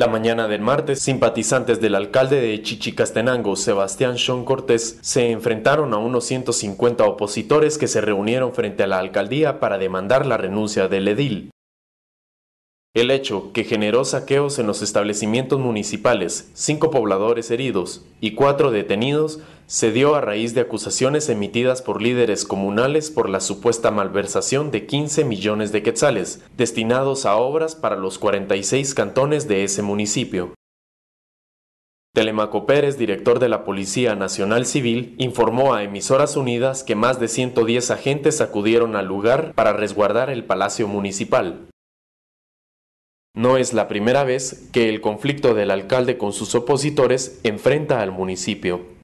La mañana del martes, simpatizantes del alcalde de Chichicastenango, Sebastián Sean Cortés, se enfrentaron a unos 150 opositores que se reunieron frente a la alcaldía para demandar la renuncia del edil. El hecho, que generó saqueos en los establecimientos municipales, cinco pobladores heridos y cuatro detenidos, se dio a raíz de acusaciones emitidas por líderes comunales por la supuesta malversación de 15 millones de quetzales, destinados a obras para los 46 cantones de ese municipio. Telemaco Pérez, director de la Policía Nacional Civil, informó a Emisoras Unidas que más de 110 agentes acudieron al lugar para resguardar el Palacio Municipal. No es la primera vez que el conflicto del alcalde con sus opositores enfrenta al municipio.